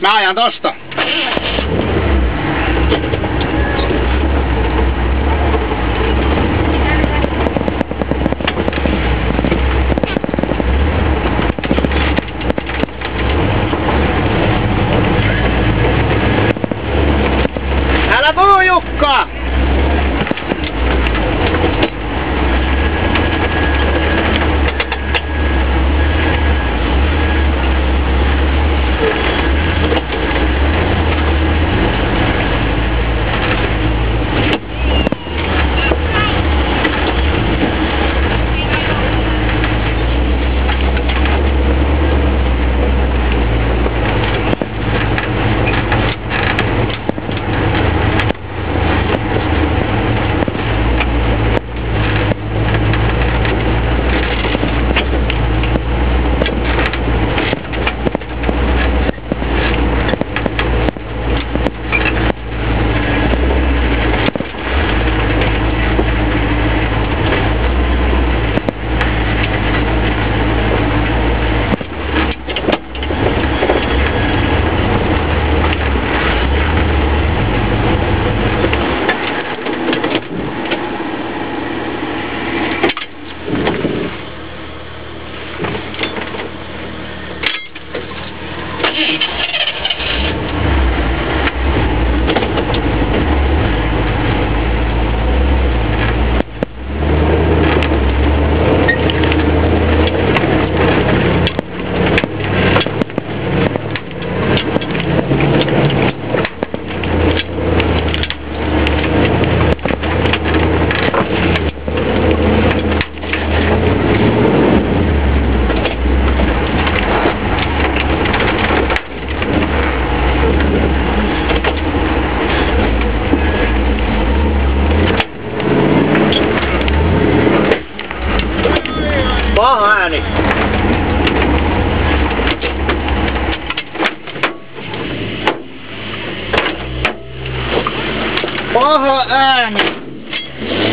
Mä ajan tosta. Porra, Anne!